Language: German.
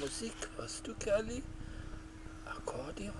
Musik, hörst du, Kerli? Akkordeon.